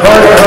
Carter.